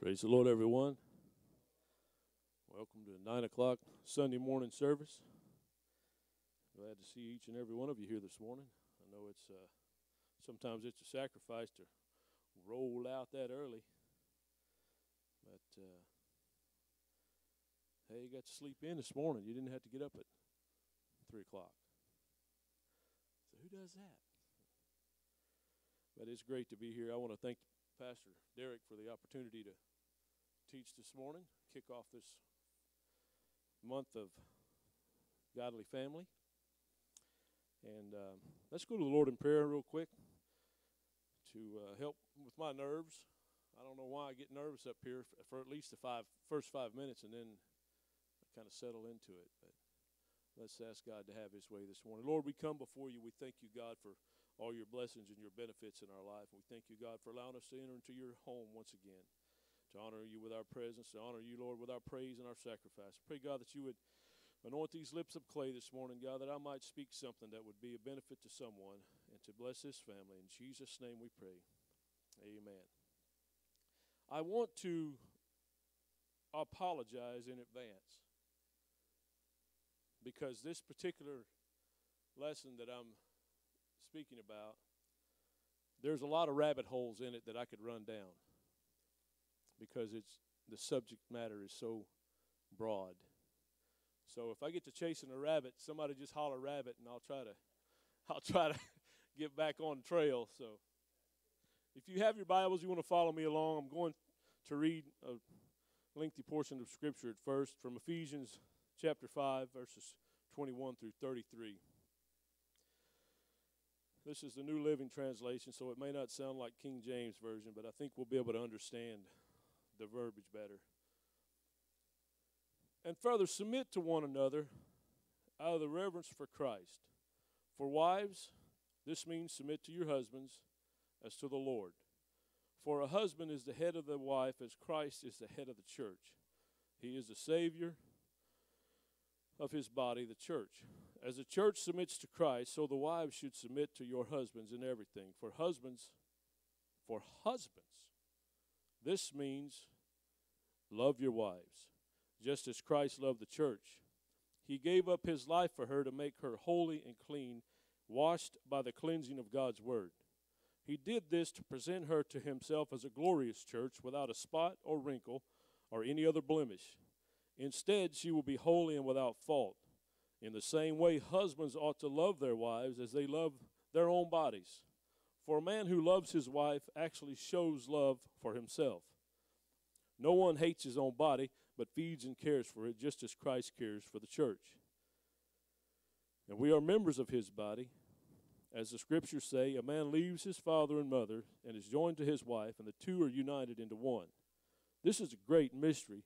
Praise the Lord, everyone. Welcome to the 9 o'clock Sunday morning service. Glad to see each and every one of you here this morning. I know it's uh, sometimes it's a sacrifice to roll out that early, but uh, hey, you got to sleep in this morning. You didn't have to get up at 3 o'clock. So, who does that? But it's great to be here. I want to thank Pastor Derek for the opportunity to teach this morning, kick off this month of godly family. And um, let's go to the Lord in prayer real quick to uh, help with my nerves. I don't know why I get nervous up here for, for at least the five first five minutes, and then I kind of settle into it. But let's ask God to have His way this morning. Lord, we come before you. We thank you, God, for all your blessings and your benefits in our life. We thank you, God, for allowing us to enter into your home once again to honor you with our presence, to honor you, Lord, with our praise and our sacrifice. Pray, God, that you would anoint these lips of clay this morning, God, that I might speak something that would be a benefit to someone and to bless this family. In Jesus' name we pray. Amen. I want to apologize in advance because this particular lesson that I'm speaking about, there's a lot of rabbit holes in it that I could run down because it's the subject matter is so broad. So if I get to chasing a rabbit, somebody just holler rabbit, and I'll try to, I'll try to get back on trail. So if you have your Bibles, you want to follow me along. I'm going to read a lengthy portion of Scripture at first from Ephesians chapter 5, verses 21 through 33. This is the New Living Translation, so it may not sound like King James Version, but I think we'll be able to understand the verbiage better. And further, submit to one another out of the reverence for Christ. For wives, this means submit to your husbands as to the Lord. For a husband is the head of the wife as Christ is the head of the church. He is the Savior of his body, the church. As the church submits to Christ, so the wives should submit to your husbands in everything. For husbands, for husbands, this means love your wives, just as Christ loved the church. He gave up his life for her to make her holy and clean, washed by the cleansing of God's word. He did this to present her to himself as a glorious church without a spot or wrinkle or any other blemish. Instead, she will be holy and without fault. In the same way, husbands ought to love their wives as they love their own bodies. For a man who loves his wife actually shows love for himself. No one hates his own body, but feeds and cares for it, just as Christ cares for the church. And we are members of his body. As the scriptures say, a man leaves his father and mother and is joined to his wife, and the two are united into one. This is a great mystery,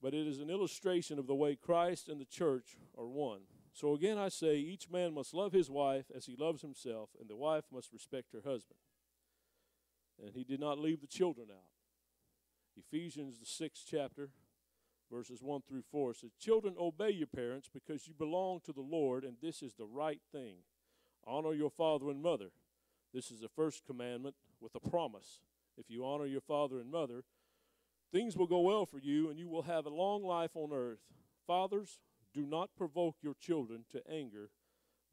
but it is an illustration of the way Christ and the church are one. So again, I say each man must love his wife as he loves himself, and the wife must respect her husband. And he did not leave the children out. Ephesians, the sixth chapter, verses 1 through 4 says, Children, obey your parents because you belong to the Lord, and this is the right thing. Honor your father and mother. This is the first commandment with a promise. If you honor your father and mother, things will go well for you, and you will have a long life on earth. Fathers, do not provoke your children to anger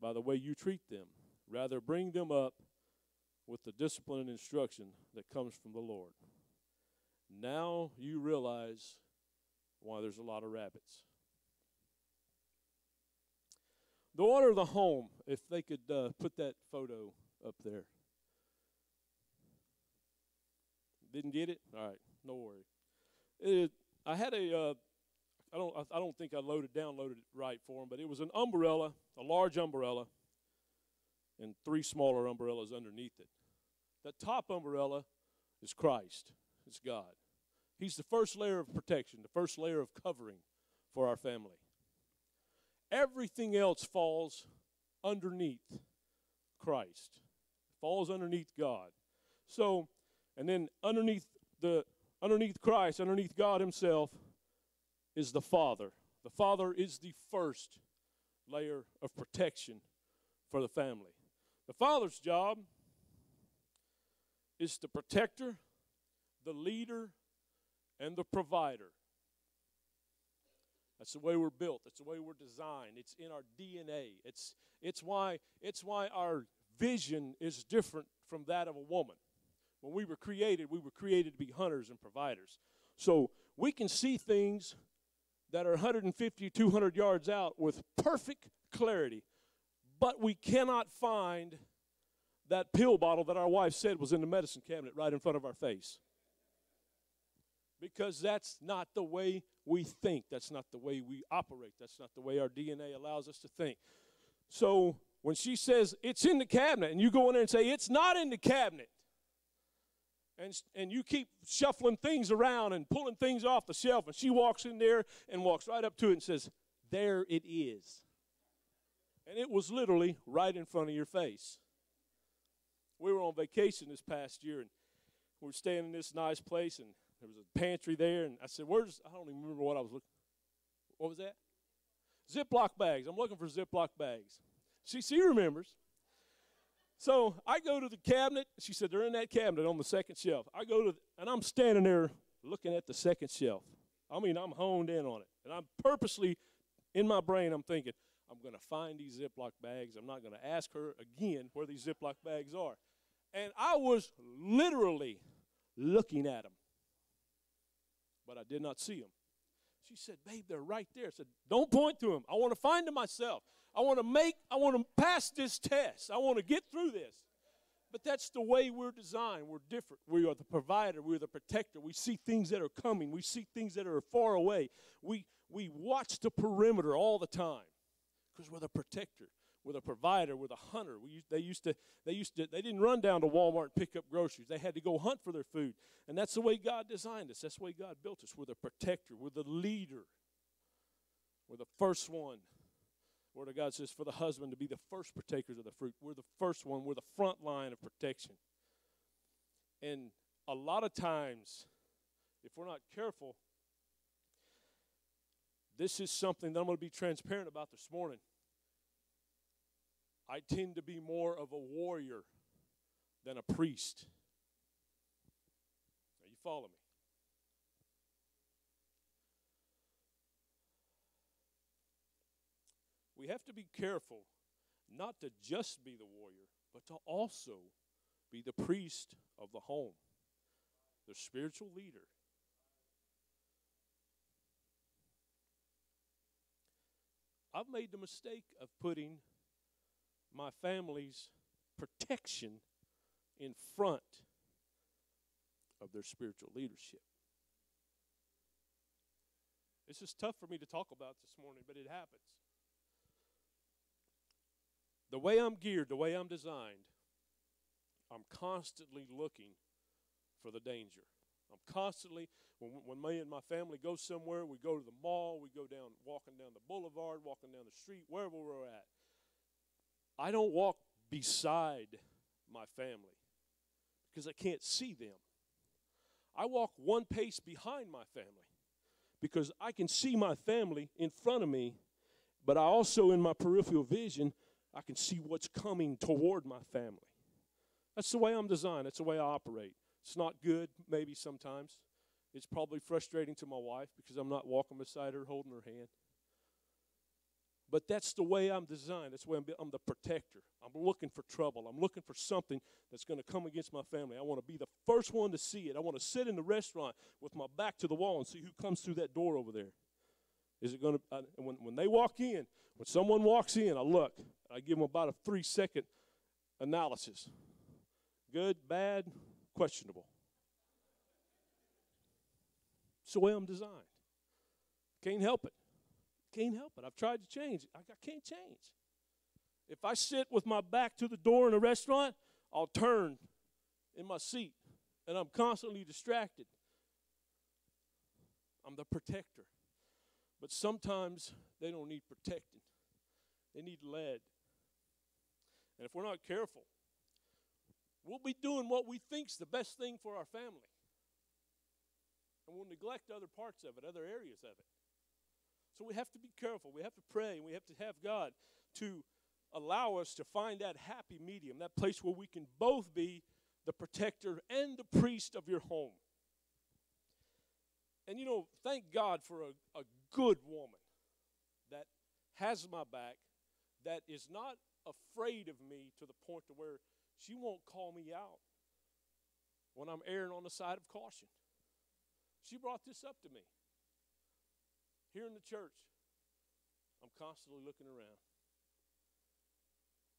by the way you treat them. Rather, bring them up with the discipline and instruction that comes from the Lord. Now you realize why there's a lot of rabbits. The order of the home, if they could uh, put that photo up there. Didn't get it? All right, no worry. It, I had a uh, I don't I don't think I loaded downloaded it right for him, but it was an umbrella, a large umbrella, and three smaller umbrellas underneath it. The top umbrella is Christ. God. He's the first layer of protection, the first layer of covering for our family. Everything else falls underneath Christ. Falls underneath God. So, and then underneath the underneath Christ, underneath God himself, is the Father. The Father is the first layer of protection for the family. The Father's job is the protector, the leader, and the provider. That's the way we're built. That's the way we're designed. It's in our DNA. It's, it's, why, it's why our vision is different from that of a woman. When we were created, we were created to be hunters and providers. So we can see things that are 150, 200 yards out with perfect clarity, but we cannot find that pill bottle that our wife said was in the medicine cabinet right in front of our face. Because that's not the way we think. That's not the way we operate. That's not the way our DNA allows us to think. So when she says it's in the cabinet, and you go in there and say it's not in the cabinet, and, and you keep shuffling things around and pulling things off the shelf, and she walks in there and walks right up to it and says, There it is. And it was literally right in front of your face. We were on vacation this past year, and we were staying in this nice place, and there was a pantry there, and I said, Where's, I don't even remember what I was looking What was that? Ziploc bags. I'm looking for Ziploc bags. She, she remembers. So I go to the cabinet. She said, They're in that cabinet on the second shelf. I go to, and I'm standing there looking at the second shelf. I mean, I'm honed in on it. And I'm purposely, in my brain, I'm thinking, I'm going to find these Ziploc bags. I'm not going to ask her again where these Ziploc bags are. And I was literally looking at them, but I did not see them. She said, Babe, they're right there. I said, Don't point to them. I want to find them myself. I want to make, I want to pass this test. I want to get through this. But that's the way we're designed. We're different. We are the provider. We're the protector. We see things that are coming. We see things that are far away. We, we watch the perimeter all the time because we're the protector. We're the provider. with a hunter. We, they used to, they used to, they didn't run down to Walmart and pick up groceries. They had to go hunt for their food. And that's the way God designed us. That's the way God built us. We're the protector. We're the leader. We're the first one Word of God says for the husband to be the first partakers of the fruit. We're the first one, we're the front line of protection. And a lot of times, if we're not careful, this is something that I'm going to be transparent about this morning. I tend to be more of a warrior than a priest. You follow me? we have to be careful not to just be the warrior, but to also be the priest of the home, the spiritual leader. I've made the mistake of putting my family's protection in front of their spiritual leadership. This is tough for me to talk about this morning, but it happens the way I'm geared, the way I'm designed, I'm constantly looking for the danger. I'm constantly, when, when me and my family go somewhere, we go to the mall, we go down, walking down the boulevard, walking down the street, wherever we're at. I don't walk beside my family because I can't see them. I walk one pace behind my family because I can see my family in front of me, but I also, in my peripheral vision, I can see what's coming toward my family. That's the way I'm designed. That's the way I operate. It's not good, maybe sometimes. It's probably frustrating to my wife because I'm not walking beside her, holding her hand. But that's the way I'm designed. That's the way I'm, I'm the protector. I'm looking for trouble. I'm looking for something that's going to come against my family. I want to be the first one to see it. I want to sit in the restaurant with my back to the wall and see who comes through that door over there. Is it going to, when, when they walk in, when someone walks in, I look. I give them about a three second analysis good, bad, questionable. It's the way I'm designed. Can't help it. Can't help it. I've tried to change. I can't change. If I sit with my back to the door in a restaurant, I'll turn in my seat and I'm constantly distracted. I'm the protector. But sometimes they don't need protecting, they need led. And if we're not careful, we'll be doing what we think's the best thing for our family. And we'll neglect other parts of it, other areas of it. So we have to be careful. We have to pray, and we have to have God to allow us to find that happy medium, that place where we can both be the protector and the priest of your home. And you know, thank God for a, a good woman that has my back, that is not afraid of me to the point to where she won't call me out when I'm erring on the side of caution. She brought this up to me. Here in the church, I'm constantly looking around.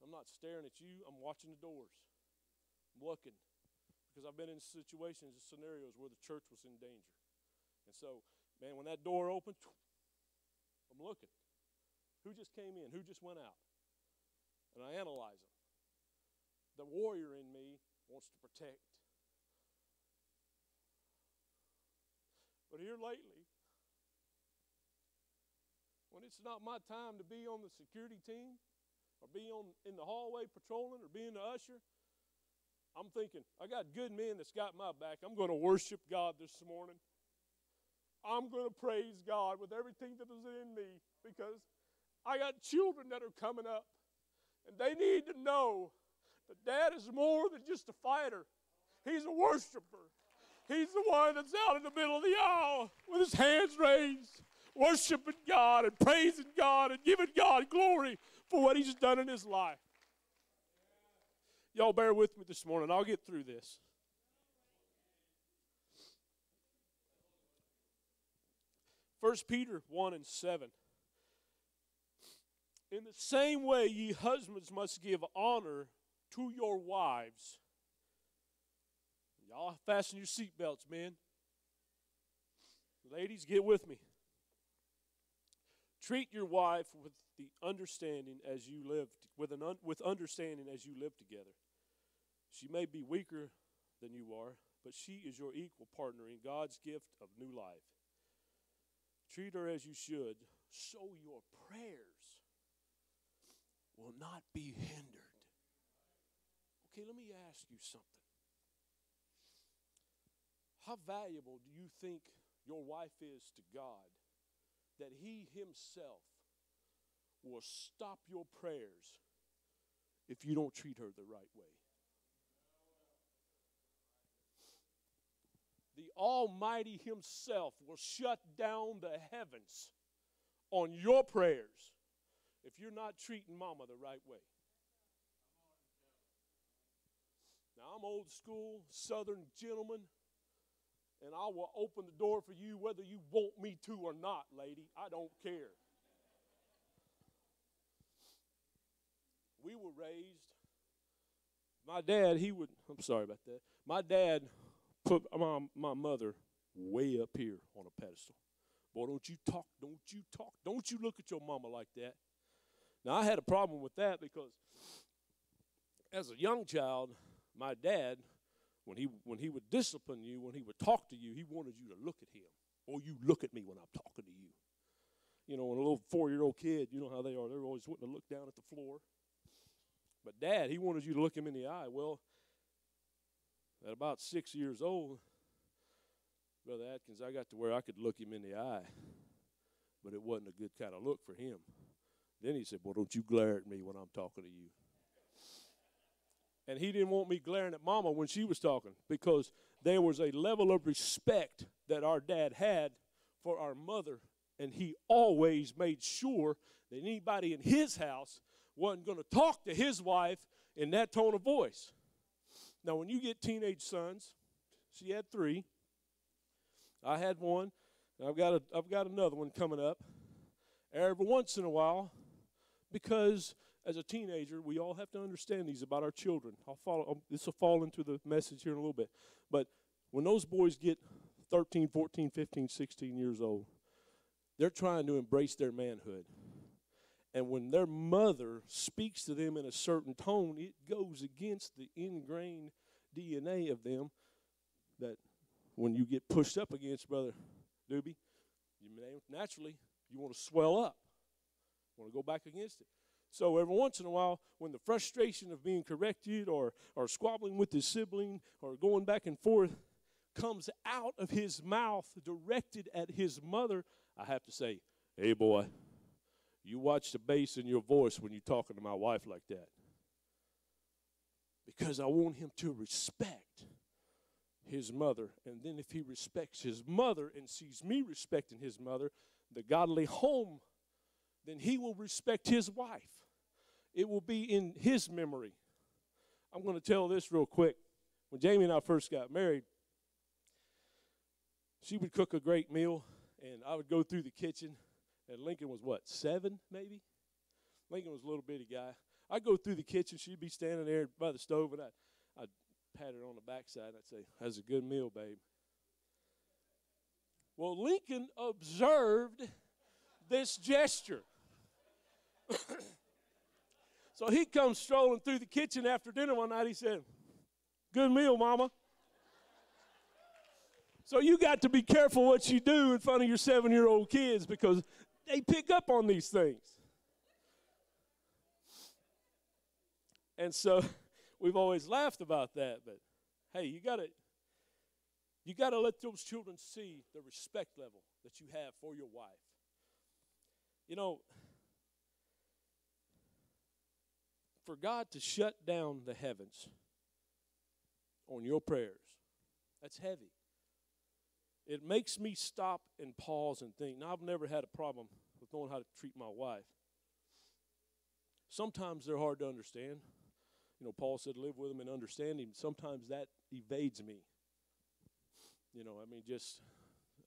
I'm not staring at you, I'm watching the doors. I'm looking because I've been in situations and scenarios where the church was in danger. And so, man, when that door opened, I'm looking. Who just came in? Who just went out? And I analyze them. The warrior in me wants to protect. But here lately, when it's not my time to be on the security team or be on in the hallway patrolling or being the usher, I'm thinking, I got good men that's got my back. I'm going to worship God this morning. I'm going to praise God with everything that is in me because I got children that are coming up and they need to know that dad is more than just a fighter. He's a worshiper. He's the one that's out in the middle of the aisle with his hands raised, worshiping God and praising God and giving God glory for what he's done in his life. Y'all bear with me this morning. I'll get through this. First Peter 1 and 7. In the same way, ye husbands must give honor to your wives Y'all fasten your seatbelts, men. Ladies, get with me. Treat your wife with the understanding as you live with an un, with understanding as you live together. She may be weaker than you are, but she is your equal partner in God's gift of new life. Treat her as you should, so your prayers will not be hindered. Okay, let me ask you something. How valuable do you think your wife is to God that He Himself will stop your prayers if you don't treat her the right way? The Almighty Himself will shut down the heavens on your prayers if you're not treating Mama the right way. Now, I'm old school, Southern gentleman and I will open the door for you whether you want me to or not, lady. I don't care. We were raised. My dad, he would, I'm sorry about that. My dad put my, my mother way up here on a pedestal. Boy, don't you talk, don't you talk, don't you look at your mama like that. Now, I had a problem with that because as a young child, my dad when he when he would discipline you, when he would talk to you, he wanted you to look at him. Or you look at me when I'm talking to you. You know, when a little four year old kid, you know how they are, they're always wanting to look down at the floor. But dad, he wanted you to look him in the eye. Well, at about six years old, Brother Atkins, I got to where I could look him in the eye, but it wasn't a good kind of look for him. Then he said, Well, don't you glare at me when I'm talking to you. And he didn't want me glaring at mama when she was talking because there was a level of respect that our dad had for our mother. And he always made sure that anybody in his house wasn't going to talk to his wife in that tone of voice. Now, when you get teenage sons, she had three. I had one. I've got a, I've got another one coming up. Every once in a while, because as a teenager, we all have to understand these about our children. I'll follow, um, this will fall into the message here in a little bit. But when those boys get 13, 14, 15, 16 years old, they're trying to embrace their manhood. And when their mother speaks to them in a certain tone, it goes against the ingrained DNA of them that when you get pushed up against, Brother Doobie, naturally you want to swell up, want to go back against it. So every once in a while, when the frustration of being corrected or, or squabbling with his sibling or going back and forth comes out of his mouth directed at his mother, I have to say, hey boy, you watch the bass in your voice when you're talking to my wife like that. Because I want him to respect his mother. And then if he respects his mother and sees me respecting his mother, the godly home, then he will respect his wife. It will be in his memory. I'm going to tell this real quick. When Jamie and I first got married, she would cook a great meal, and I would go through the kitchen. And Lincoln was what, seven maybe? Lincoln was a little bitty guy. I'd go through the kitchen. She'd be standing there by the stove, and I'd, I'd pat her on the backside. I'd say, That's a good meal, babe. Well, Lincoln observed this gesture. So he comes strolling through the kitchen after dinner one night. He said, Good meal, mama. So you got to be careful what you do in front of your seven year old kids because they pick up on these things. And so we've always laughed about that, but hey, you got to you got to let those children see the respect level that you have for your wife. You know, for God to shut down the heavens on your prayers, that's heavy. It makes me stop and pause and think. Now, I've never had a problem with knowing how to treat my wife. Sometimes they're hard to understand. You know, Paul said, live with them and understand him. Sometimes that evades me. You know, I mean, just,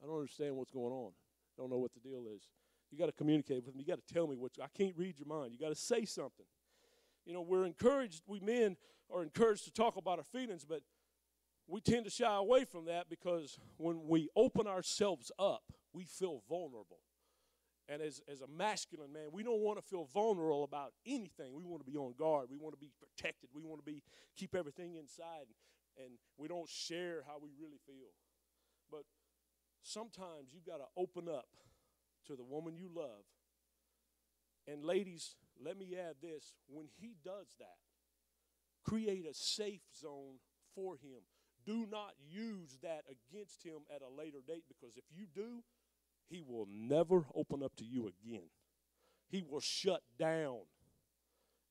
I don't understand what's going on. Don't know what the deal is. You got to communicate with them. You got to tell me what, I can't read your mind. You got to say something. You know, we're encouraged, we men are encouraged to talk about our feelings, but we tend to shy away from that because when we open ourselves up, we feel vulnerable. And as, as a masculine man, we don't want to feel vulnerable about anything. We want to be on guard. We want to be protected. We want to be keep everything inside. And we don't share how we really feel. But sometimes you've got to open up to the woman you love. And ladies, let me add this when he does that, create a safe zone for him. Do not use that against him at a later date because if you do, he will never open up to you again. He will shut down.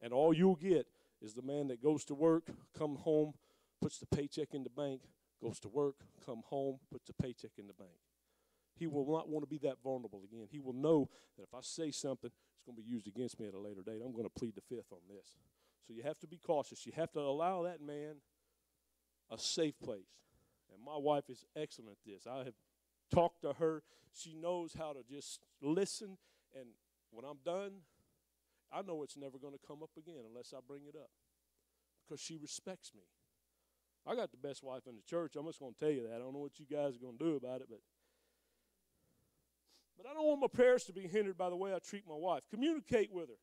And all you'll get is the man that goes to work, come home, puts the paycheck in the bank, goes to work, come home, puts the paycheck in the bank. He will not want to be that vulnerable again. He will know that if I say something, it's going to be used against me at a later date. I'm going to plead the fifth on this. So you have to be cautious. You have to allow that man a safe place. And my wife is excellent at this. I have talked to her. She knows how to just listen. And when I'm done, I know it's never going to come up again unless I bring it up because she respects me. I got the best wife in the church. I'm just going to tell you that. I don't know what you guys are going to do about it, but but I don't want my prayers to be hindered by the way I treat my wife. Communicate with her.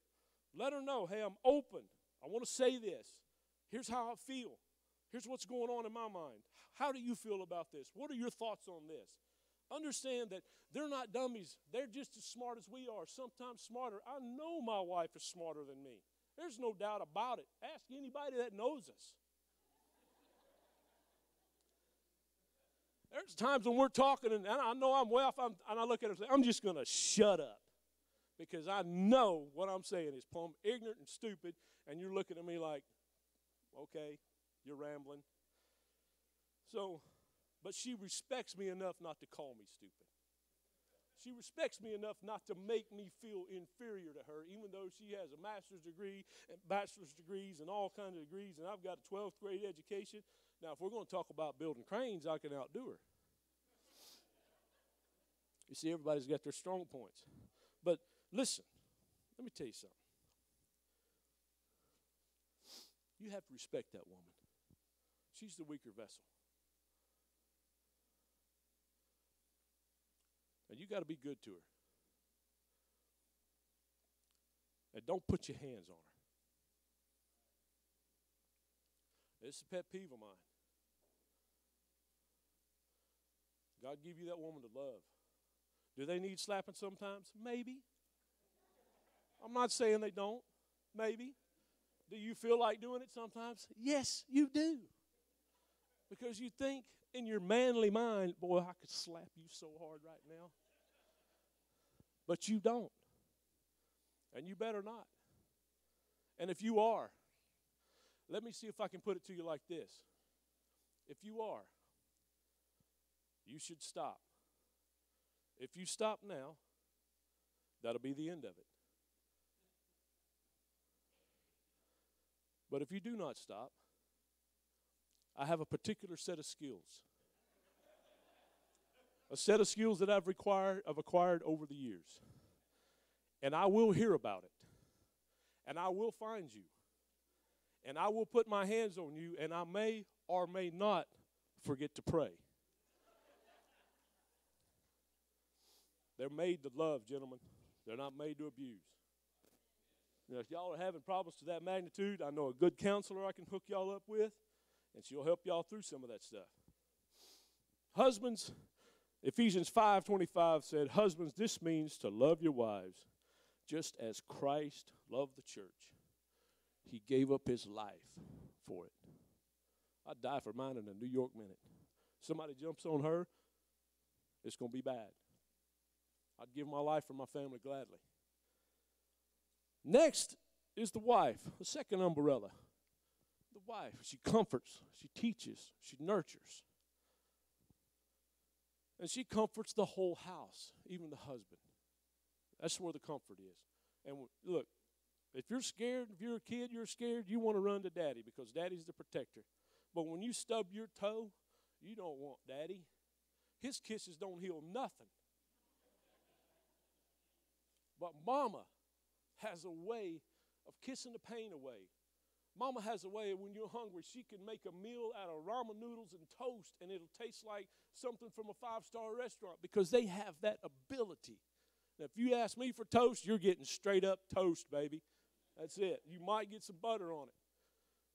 Let her know, hey, I'm open. I want to say this. Here's how I feel. Here's what's going on in my mind. How do you feel about this? What are your thoughts on this? Understand that they're not dummies. They're just as smart as we are, sometimes smarter. I know my wife is smarter than me. There's no doubt about it. Ask anybody that knows us. There's times when we're talking, and I know I'm well I'm, and I look at her and say, I'm just going to shut up because I know what I'm saying is plumb ignorant and stupid, and you're looking at me like, okay, you're rambling. So, but she respects me enough not to call me stupid. She respects me enough not to make me feel inferior to her, even though she has a master's degree and bachelor's degrees and all kinds of degrees, and I've got a 12th grade education. Now, if we're going to talk about building cranes, I can outdo her. You see, everybody's got their strong points. But listen, let me tell you something. You have to respect that woman. She's the weaker vessel. And you got to be good to her. And don't put your hands on her. It's a pet peeve of mine. God give you that woman to love. Do they need slapping sometimes? Maybe. I'm not saying they don't. Maybe. Do you feel like doing it sometimes? Yes, you do. Because you think in your manly mind, boy, I could slap you so hard right now. But you don't. And you better not. And if you are, let me see if I can put it to you like this. If you are, you should stop. If you stop now, that'll be the end of it. But if you do not stop, I have a particular set of skills. a set of skills that I've required I've acquired over the years. And I will hear about it. And I will find you. And I will put my hands on you and I may or may not forget to pray. They're made to love, gentlemen. They're not made to abuse. If y'all are having problems to that magnitude, I know a good counselor I can hook y'all up with, and she'll help y'all through some of that stuff. Husbands, Ephesians 5:25 said, "Husbands, this means to love your wives just as Christ loved the church. He gave up his life for it. I'd die for mine in a New York minute. Somebody jumps on her, it's going to be bad. I'd give my life for my family gladly. Next is the wife, the second umbrella. The wife, she comforts, she teaches, she nurtures. And she comforts the whole house, even the husband. That's where the comfort is. And look, if you're scared, if you're a kid, you're scared, you want to run to daddy because daddy's the protector. But when you stub your toe, you don't want daddy. His kisses don't heal nothing. But mama has a way of kissing the pain away. Mama has a way when you're hungry, she can make a meal out of ramen noodles and toast, and it'll taste like something from a five star restaurant because they have that ability. Now, if you ask me for toast, you're getting straight up toast, baby. That's it. You might get some butter on it.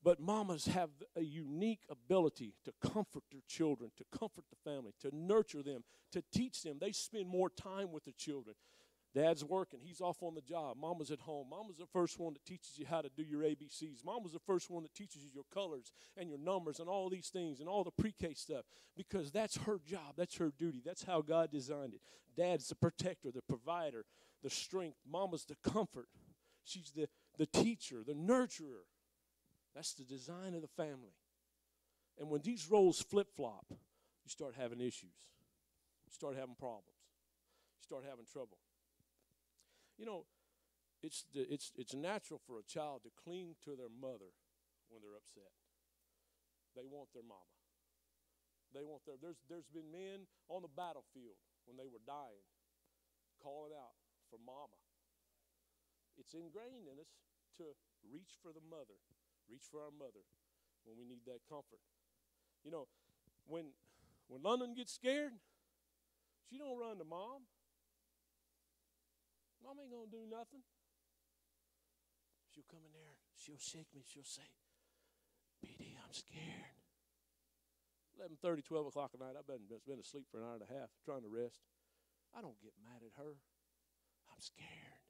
But mamas have a unique ability to comfort their children, to comfort the family, to nurture them, to teach them. They spend more time with the children. Dad's working, he's off on the job. Mama's at home. Mama's the first one that teaches you how to do your ABCs. Mama's the first one that teaches you your colors and your numbers and all these things and all the pre K stuff because that's her job. That's her duty. That's how God designed it. Dad's the protector, the provider, the strength. Mama's the comfort. She's the, the teacher, the nurturer. That's the design of the family. And when these roles flip flop, you start having issues, you start having problems, you start having trouble. You know, it's, the, it's, it's natural for a child to cling to their mother when they're upset. They want their mama. They want their, there's, there's been men on the battlefield when they were dying calling out for mama. It's ingrained in us to reach for the mother, reach for our mother when we need that comfort. You know, when when London gets scared, she don't run to mom. Mom ain't gonna do nothing. She'll come in there, she'll shake me, she'll say, BD, I'm scared. 11.30, 12 o'clock at night, I've been, been asleep for an hour and a half trying to rest. I don't get mad at her. I'm scared.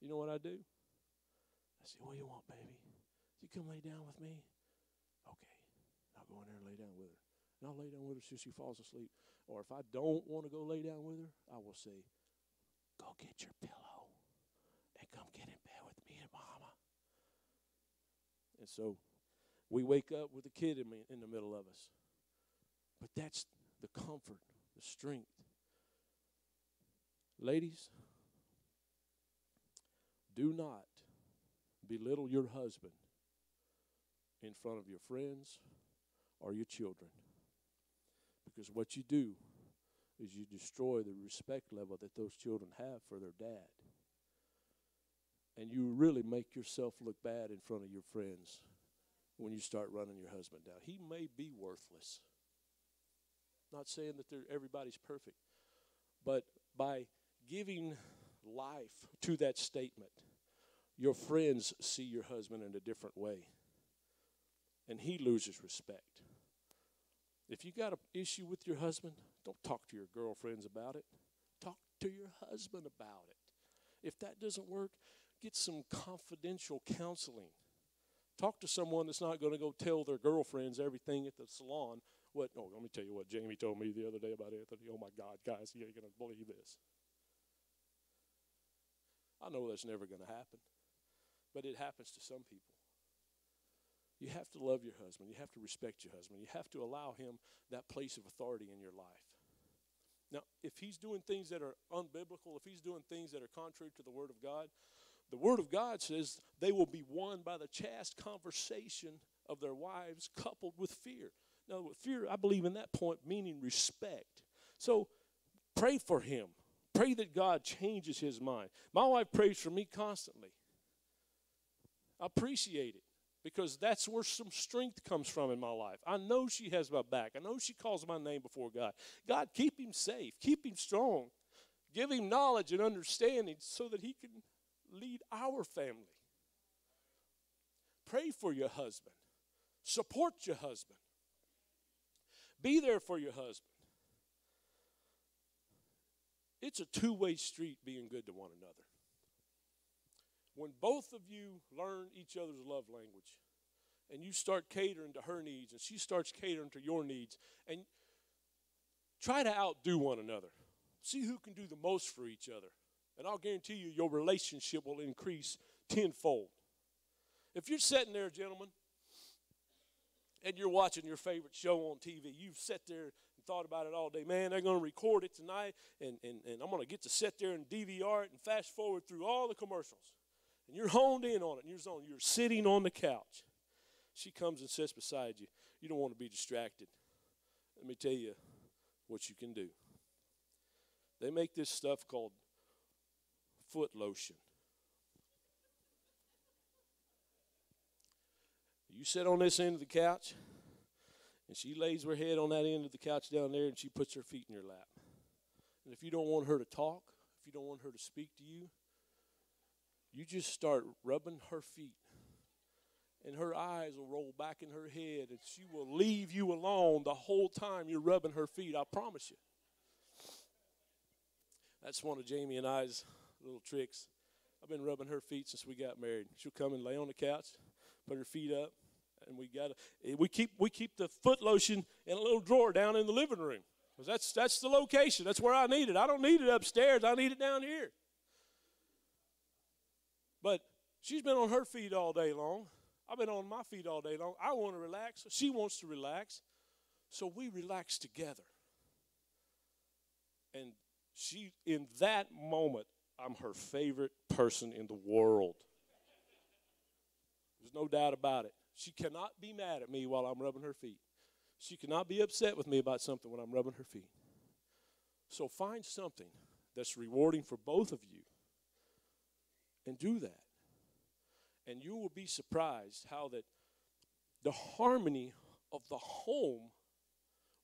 You know what I do? I say, what do you want, baby? You come lay down with me? Okay. I'll go in there and lay down with her. And I'll lay down with her till she falls asleep. Or if I don't want to go lay down with her, I will say, Go get your pillow and come get in bed with me and mama. And so we wake up with a kid in, me, in the middle of us. But that's the comfort, the strength. Ladies, do not belittle your husband in front of your friends or your children. Because what you do is you destroy the respect level that those children have for their dad. And you really make yourself look bad in front of your friends when you start running your husband down. He may be worthless. Not saying that everybody's perfect, but by giving life to that statement, your friends see your husband in a different way. And he loses respect. If you got an issue with your husband, don't talk to your girlfriends about it. Talk to your husband about it. If that doesn't work, get some confidential counseling. Talk to someone that's not going to go tell their girlfriends everything at the salon. What? Oh, let me tell you what Jamie told me the other day about Anthony. Oh my God, guys, you ain't going to believe this. I know that's never going to happen, but it happens to some people. You have to love your husband. You have to respect your husband. You have to allow him that place of authority in your life. Now, if he's doing things that are unbiblical, if he's doing things that are contrary to the Word of God, the Word of God says they will be won by the chaste conversation of their wives coupled with fear. Now, fear, I believe in that point, meaning respect. So pray for him. Pray that God changes his mind. My wife prays for me constantly. I appreciate it because that's where some strength comes from in my life. I know she has my back. I know she calls my name before God. God, keep him safe, keep him strong, give him knowledge and understanding so that he can lead our family. Pray for your husband, support your husband, be there for your husband. It's a two way street being good to one another when both of you learn each other's love language and you start catering to her needs and she starts catering to your needs and try to outdo one another. See who can do the most for each other and i'll guarantee you your relationship will increase tenfold. If you're sitting there gentlemen and you're watching your favorite show on tv you've sat there and thought about it all day. Man they're going to record it tonight and, and, and i'm going to get to sit there and dvr it and fast forward through all the commercials and you're honed in on it, and you're zone. You're sitting on the couch. She comes and sits beside you. You don't want to be distracted. Let me tell you what you can do. They make this stuff called foot lotion. You sit on this end of the couch, and she lays her head on that end of the couch down there, and she puts her feet in your lap. And if you don't want her to talk, if you don't want her to speak to you, you just start rubbing her feet and her eyes will roll back in her head and she will leave you alone the whole time you're rubbing her feet i promise you. That's one of jamie and i's little tricks. I've been rubbing her feet since we got married. She'll come and lay on the couch put her feet up and we got eh, we keep we keep the foot lotion in a little drawer down in the living room because that's that's the location. That's where i need it. I don't need it upstairs. I need it down here but she's been on her feet all day long. I've been on my feet all day long. I want to relax. She wants to relax. So we relax together. And she, in that moment, I'm her favorite person in the world. There's no doubt about it. She cannot be mad at me while I'm rubbing her feet. She cannot be upset with me about something when I'm rubbing her feet. So find something that's rewarding for both of you and do that. And you will be surprised how that the harmony of the home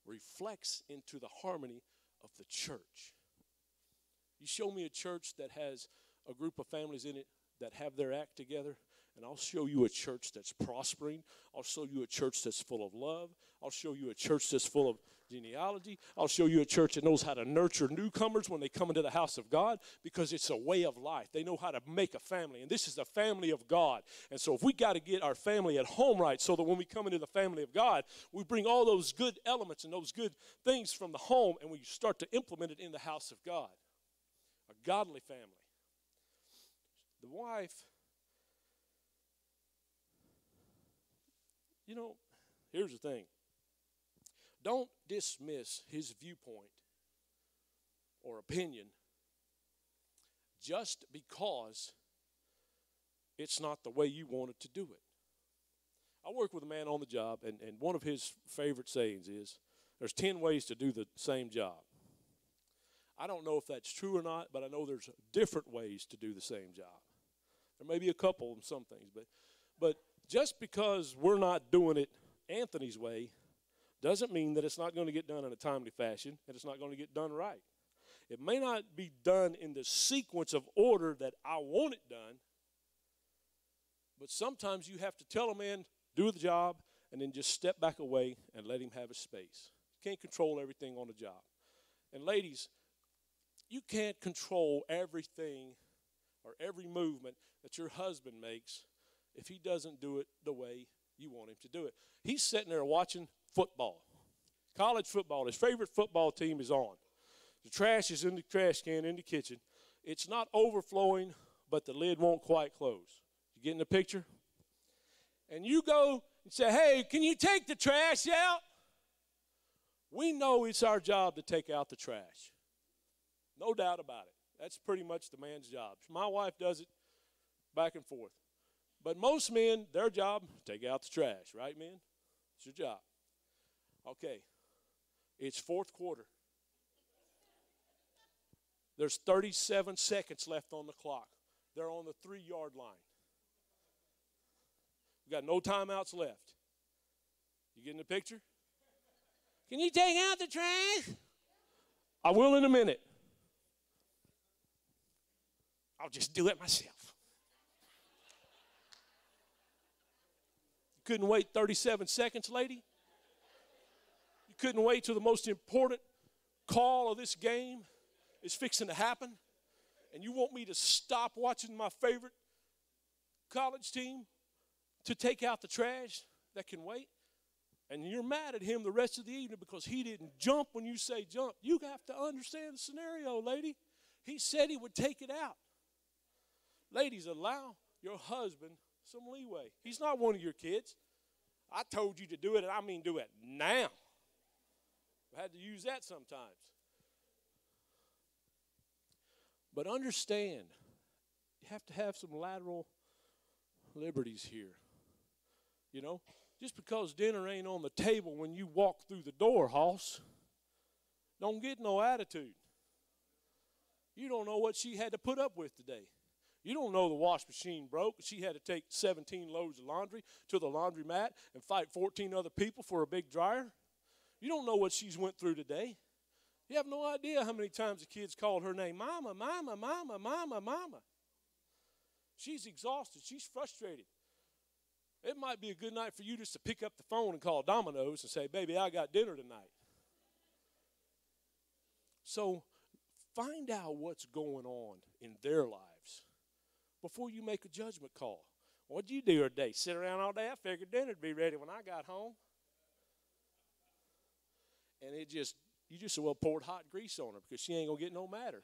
reflects into the harmony of the church. You show me a church that has a group of families in it that have their act together, and I'll show you a church that's prospering. I'll show you a church that's full of love. I'll show you a church that's full of genealogy. I'll show you a church that knows how to nurture newcomers when they come into the house of God because it's a way of life. They know how to make a family, and this is the family of God. And so, if we got to get our family at home right so that when we come into the family of God, we bring all those good elements and those good things from the home and we start to implement it in the house of God. A godly family. The wife, you know, here's the thing don't dismiss his viewpoint or opinion just because it's not the way you wanted to do it. I work with a man on the job, and, and one of his favorite sayings is there's 10 ways to do the same job. I don't know if that's true or not, but I know there's different ways to do the same job. There may be a couple in some things, but, but just because we're not doing it Anthony's way doesn't mean that it's not going to get done in a timely fashion and it's not going to get done right. It may not be done in the sequence of order that I want it done, but sometimes you have to tell a man, do the job, and then just step back away and let him have his space. You can't control everything on the job. And ladies, you can't control everything or every movement that your husband makes if he doesn't do it the way you want him to do it. He's sitting there watching football. College football. His favorite football team is on. The trash is in the trash can in the kitchen. It's not overflowing, but the lid won't quite close. You getting the picture? And you go and say, hey, can you take the trash out? We know it's our job to take out the trash. No doubt about it. That's pretty much the man's job. My wife does it back and forth. But most men, their job, take out the trash, right, men? It's your job. Okay. It's fourth quarter. There's 37 seconds left on the clock. They're on the three yard line. We got no timeouts left. You getting the picture? Can you take out the trash? I will in a minute. I'll just do it myself. Couldn't wait 37 seconds, lady? Couldn't wait till the most important call of this game is fixing to happen? And you want me to stop watching my favorite college team to take out the trash that can wait? And you're mad at him the rest of the evening because he didn't jump when you say jump. You have to understand the scenario, lady. He said he would take it out. Ladies, allow your husband some leeway. He's not one of your kids. I told you to do it, and I mean do it now. Had to use that sometimes. But understand, you have to have some lateral liberties here. You know, just because dinner ain't on the table when you walk through the door, Hoss, don't get no attitude. You don't know what she had to put up with today. You don't know the wash machine broke. She had to take 17 loads of laundry to the laundromat and fight 14 other people for a big dryer. You don't know what she's went through today. You have no idea how many times the kids called her name, Mama, Mama, Mama, Mama, Mama. She's exhausted. She's frustrated. It might be a good night for you just to pick up the phone and call Domino's and say, Baby, I got dinner tonight. So find out what's going on in their lives before you make a judgment call. What'd you do today? Sit around all day? I figured dinner'd be ready when I got home. And it just, you just well poured hot grease on her because she ain't to get no matter.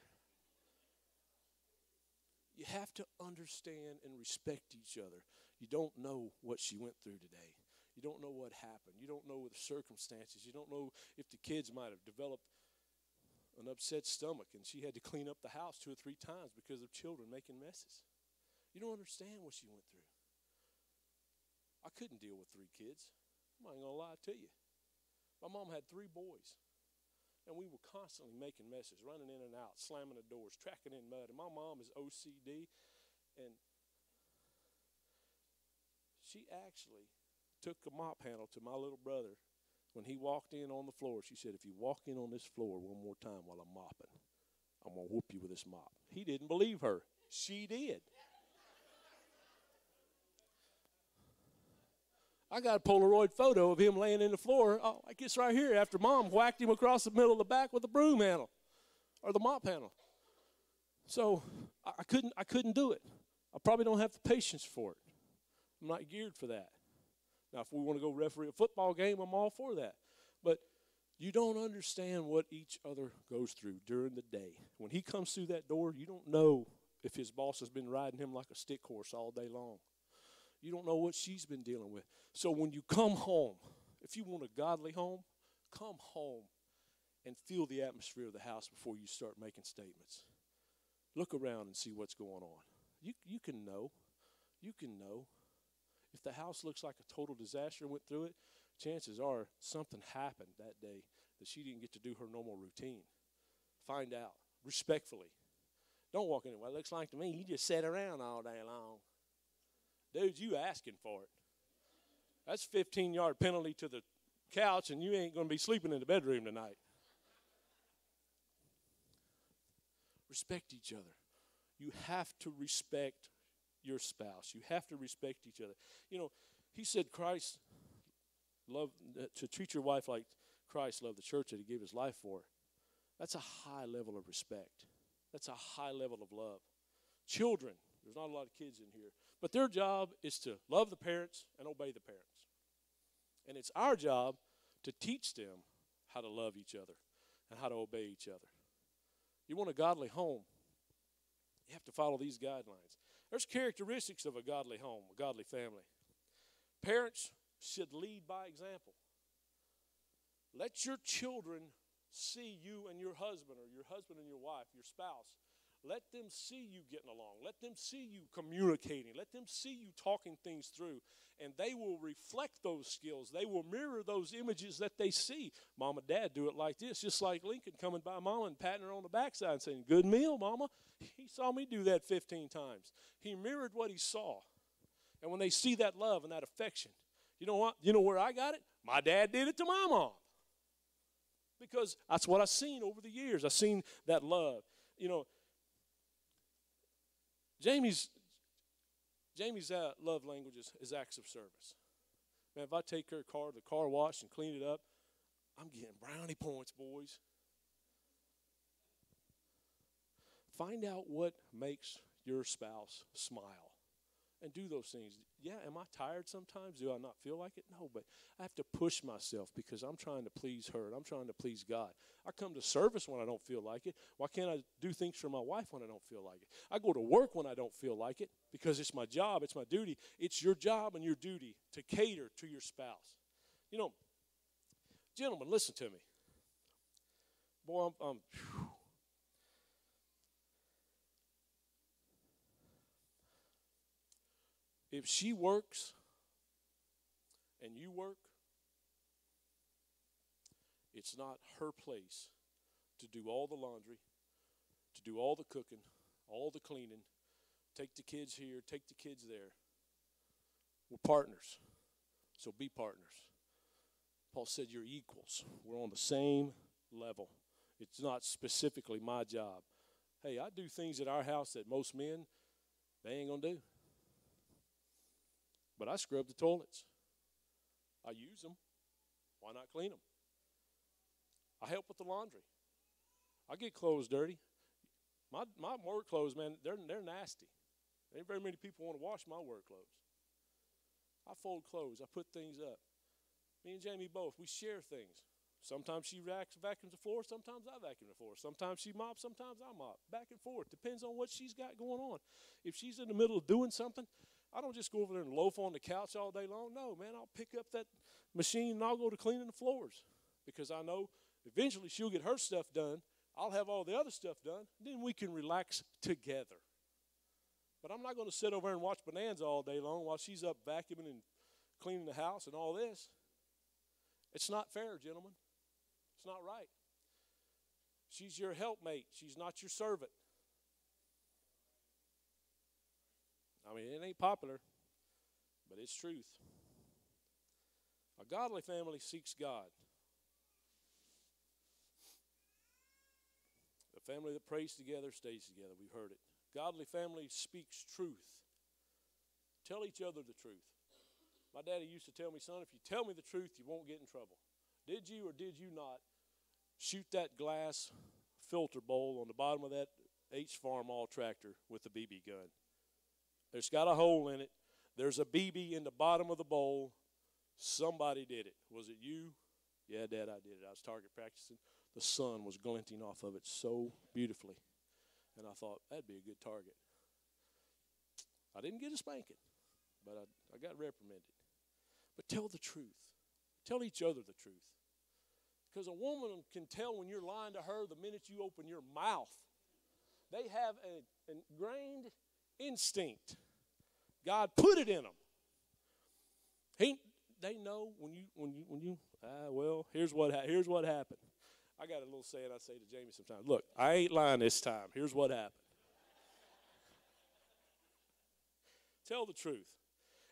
You have to understand and respect each other. You don't know what she went through today. You don't know what happened. You don't know the circumstances. You don't know if the kids might have developed an upset stomach and she had to clean up the house two or three times because of children making messes. You don't understand what she went through. I couldn't deal with three kids. I'm not going to lie to you. My mom had three boys. And we were constantly making messes, running in and out, slamming the doors, tracking in mud. And my mom is OCD. And she actually took a mop handle to my little brother when he walked in on the floor. She said, If you walk in on this floor one more time while I'm mopping, I'm going to whoop you with this mop. He didn't believe her. She did. I got a Polaroid photo of him laying in the floor. Oh, I guess right here after mom whacked him across the middle of the back with the broom handle or the mop handle. So I couldn't I couldn't do it. I probably don't have the patience for it. I'm not geared for that. Now, if we want to go referee a football game, I'm all for that. But you don't understand what each other goes through during the day. When he comes through that door, you don't know if his boss has been riding him like a stick horse all day long. You don't know what she's been dealing with. So when you come home, if you want a godly home, come home and feel the atmosphere of the house before you start making statements. Look around and see what's going on. You, you can know. You can know. If the house looks like a total disaster went through it, chances are something happened that day that she didn't get to do her normal routine. Find out respectfully. Don't walk in. Well, it looks like to me you just sat around all day long. Dude, you asking for it. That's 15 yard penalty to the couch, and you ain't going to be sleeping in the bedroom tonight. Respect each other. You have to respect your spouse. You have to respect each other. You know, he said Christ love to treat your wife like Christ loved the church that he gave his life for. That's a high level of respect. That's a high level of love. Children, there's not a lot of kids in here. But their job is to love the parents and obey the parents. And it's our job to teach them how to love each other and how to obey each other. You want a godly home, you have to follow these guidelines. There's characteristics of a godly home, a godly family. Parents should lead by example. Let your children see you and your husband, or your husband and your wife, your spouse. Let them see you getting along. Let them see you communicating. Let them see you talking things through. And they will reflect those skills. They will mirror those images that they see. Mom and dad do it like this, just like Lincoln coming by mama and patting her on the backside and saying, Good meal, mama. He saw me do that 15 times. He mirrored what he saw. And when they see that love and that affection, you know what? You know where I got it? My dad did it to my mom. Because that's what I've seen over the years. I've seen that love. You know, Jamie's Jamie's uh, love language is, is acts of service. Man, if I take her car, to the car wash and clean it up, I'm getting brownie points, boys. Find out what makes your spouse smile and do those things. Yeah, am I tired sometimes? Do I not feel like it? No, but I have to push myself because I'm trying to please her I'm trying to please God. I come to service when I don't feel like it. Why can't I do things for my wife when I don't feel like it? I go to work when I don't feel like it because it's my job, it's my duty. It's your job and your duty to cater to your spouse. You know, gentlemen, listen to me. Boy, I'm, I'm If she works and you work, it's not her place to do all the laundry, to do all the cooking, all the cleaning, take the kids here, take the kids there. We're partners, so be partners. Paul said, You're equals. We're on the same level. It's not specifically my job. Hey, I do things at our house that most men, they ain't going to do. But I scrub the toilets. I use them. Why not clean them? I help with the laundry. I get clothes dirty. My my work clothes, man, they're they're nasty. Ain't very many people want to wash my work clothes. I fold clothes. I put things up. Me and Jamie both. We share things. Sometimes she racks, vacuums the floor. Sometimes I vacuum the floor. Sometimes she mops. Sometimes I mop. Back and forth. Depends on what she's got going on. If she's in the middle of doing something, I don't just go over there and loaf on the couch all day long. No, man, I'll pick up that machine and I'll go to cleaning the floors because I know eventually she'll get her stuff done. I'll have all the other stuff done. Then we can relax together. But I'm not going to sit over and watch Bonanza all day long while she's up vacuuming and cleaning the house and all this. It's not fair, gentlemen. It's not right. She's your helpmate, she's not your servant. I mean, it ain't popular, but it's truth. A godly family seeks God. A family that prays together stays together. We've heard it. Godly family speaks truth. Tell each other the truth. My daddy used to tell me, son, if you tell me the truth, you won't get in trouble. Did you or did you not shoot that glass filter bowl on the bottom of that H Farmall tractor with the BB gun? It's got a hole in it. There's a BB in the bottom of the bowl. Somebody did it. Was it you? Yeah, Dad, I did it. I was target practicing. The sun was glinting off of it so beautifully. And I thought, that'd be a good target. I didn't get a spanking, but I, I got reprimanded. But tell the truth. Tell each other the truth. Because a woman can tell when you're lying to her the minute you open your mouth. They have an ingrained instinct God put it in them. He, they know when you when you when you ah well here's what here's what happened. I got a little saying I say to Jamie sometimes. Look, I ain't lying this time. Here's what happened. tell the truth,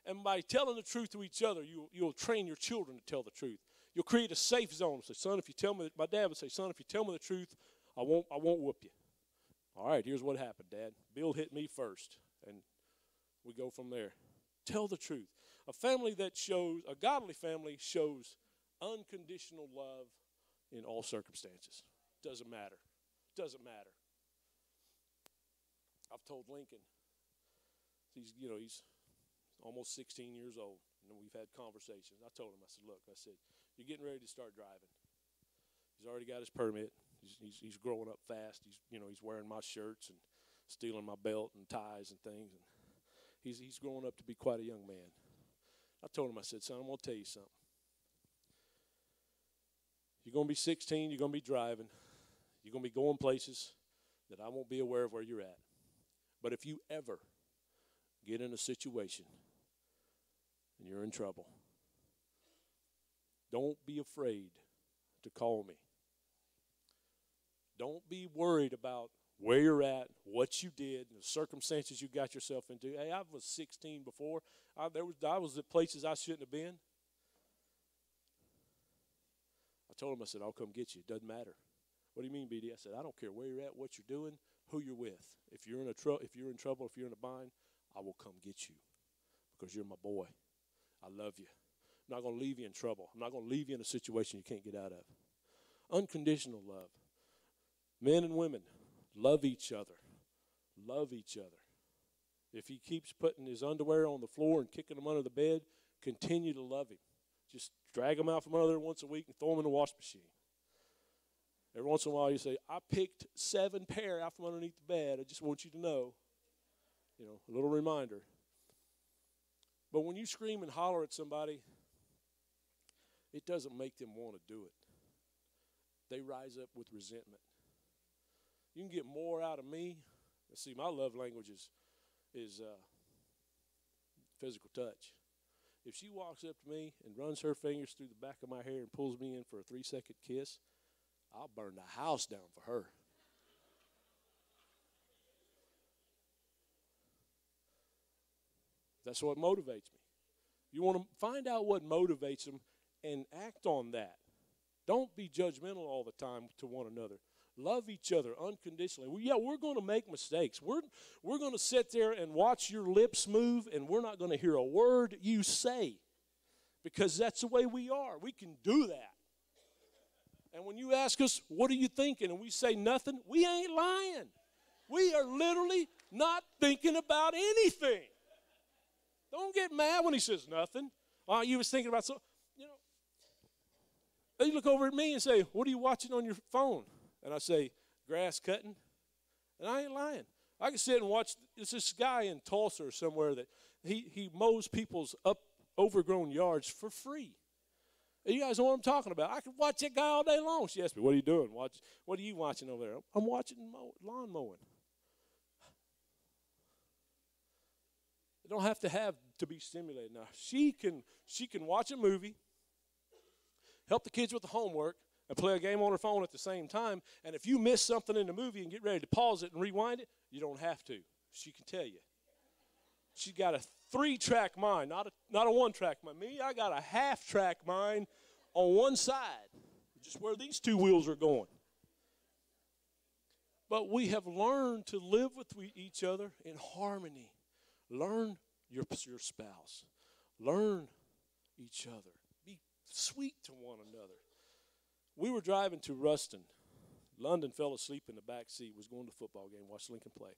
and by telling the truth to each other, you you'll train your children to tell the truth. You'll create a safe zone. Say, son, if you tell me, my dad would say, son, if you tell me the truth, I won't I won't whoop you. All right, here's what happened, Dad. Bill hit me first, and we go from there. Tell the truth. A family that shows, a godly family shows unconditional love in all circumstances. Doesn't matter. Doesn't matter. I've told Lincoln, he's, you know, he's almost 16 years old, and we've had conversations. I told him, I said, look, I said, you're getting ready to start driving. He's already got his permit. He's, he's, he's growing up fast. He's, you know, he's wearing my shirts and stealing my belt and ties and things. And he's, he's growing up to be quite a young man. I told him, I said, son, I'm to tell you something. You're going to be 16, you're going to be driving, you're going to be going places that I won't be aware of where you're at. But if you ever get in a situation and you're in trouble, don't be afraid to call me. Don't be worried about where you're at, what you did, the circumstances you got yourself into. Hey, I was 16 before. I, there was, I was at places I shouldn't have been. I told him, I said, I'll come get you. It doesn't matter. What do you mean, BD? I said, I don't care where you're at, what you're doing, who you're with. If you're in a tr- if you're in trouble, if you're in a bind, I will come get you because you're my boy. I love you. I'm not going to leave you in trouble. I'm not going to leave you in a situation you can't get out of. Unconditional love. Men and women, love each other. Love each other. If he keeps putting his underwear on the floor and kicking them under the bed, continue to love him. Just drag them out from under there once a week and throw them in the wash machine. Every once in a while, you say, I picked seven pair out from underneath the bed. I just want you to know. You know, a little reminder. But when you scream and holler at somebody, it doesn't make them want to do it. They rise up with resentment. You can get more out of me. See, my love language is, is uh, physical touch. If she walks up to me and runs her fingers through the back of my hair and pulls me in for a three second kiss, I'll burn the house down for her. That's what motivates me. You want to find out what motivates them and act on that. Don't be judgmental all the time to one another. Love each other unconditionally. Well, yeah, we're going to make mistakes. We're, we're going to sit there and watch your lips move, and we're not going to hear a word you say because that's the way we are. We can do that. And when you ask us, what are you thinking? And we say nothing, we ain't lying. We are literally not thinking about anything. Don't get mad when he says nothing. Oh, you was thinking about so, you know. You look over at me and say, what are you watching on your phone? And I say, grass cutting, and I ain't lying. I can sit and watch. It's this guy in Tulsa or somewhere that he, he mows people's up overgrown yards for free. You guys know what I'm talking about. I can watch that guy all day long. She asked me, "What are you doing? Watch. What are you watching over there?" I'm watching mow, lawn mowing. They don't have to have to be stimulated. Now she can she can watch a movie, help the kids with the homework, and play a game on her phone at the same time. And if you miss something in the movie and get ready to pause it and rewind it, you don't have to. She can tell you. She's got a three track mind, not a, not a one track mind. Me, I got a half track mind on one side, just where these two wheels are going. But we have learned to live with each other in harmony. Learn your, your spouse. Learn each other. Be sweet to one another. We were driving to Ruston. London fell asleep in the back seat, was going to football game, watched Lincoln play.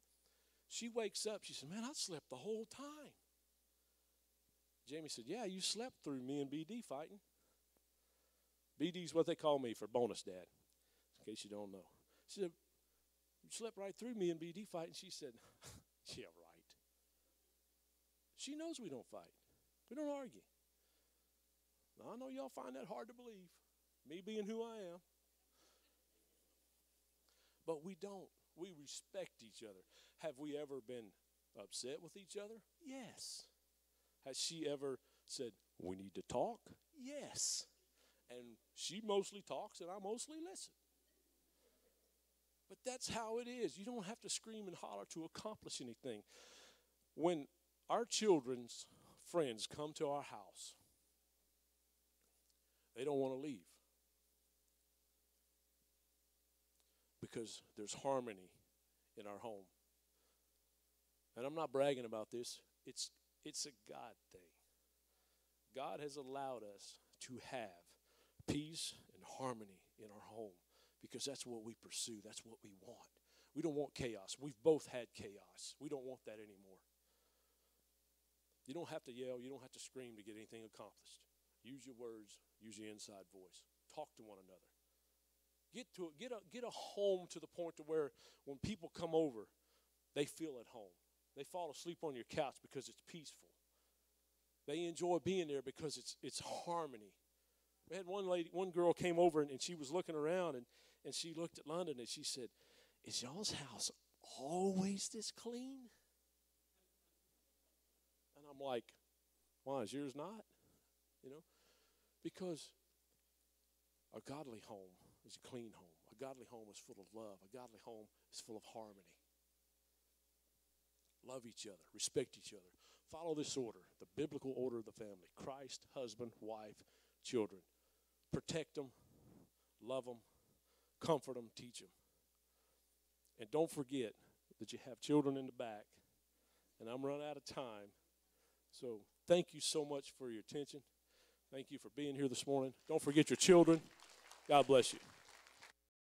She wakes up. She said, Man, I slept the whole time. Jamie said, Yeah, you slept through me and BD fighting. BD's what they call me for bonus dad, in case you don't know. She said, You slept right through me and BD fighting. She said, Yeah, right. She knows we don't fight, we don't argue. Now, I know y'all find that hard to believe me being who I am. But we don't. We respect each other. Have we ever been upset with each other? Yes. Has she ever said, We need to talk? Yes. And she mostly talks and I mostly listen. But that's how it is. You don't have to scream and holler to accomplish anything. When our children's friends come to our house, they don't want to leave. Because there's harmony in our home. And I'm not bragging about this. It's it's a God thing. God has allowed us to have peace and harmony in our home because that's what we pursue. That's what we want. We don't want chaos. We've both had chaos. We don't want that anymore. You don't have to yell, you don't have to scream to get anything accomplished. Use your words, use your inside voice. Talk to one another. Get to get a get a home to the point to where when people come over, they feel at home. They fall asleep on your couch because it's peaceful. They enjoy being there because it's it's harmony. We had one lady, one girl came over and, and she was looking around and, and she looked at London and she said, Is y'all's house always this clean? And I'm like, Why is yours not? You know? Because a godly home is a clean home. A godly home is full of love. A godly home is full of harmony. Love each other, respect each other. Follow this order, the biblical order of the family Christ, husband, wife, children. Protect them, love them, comfort them, teach them. And don't forget that you have children in the back. And I'm running out of time. So thank you so much for your attention. Thank you for being here this morning. Don't forget your children. God bless you.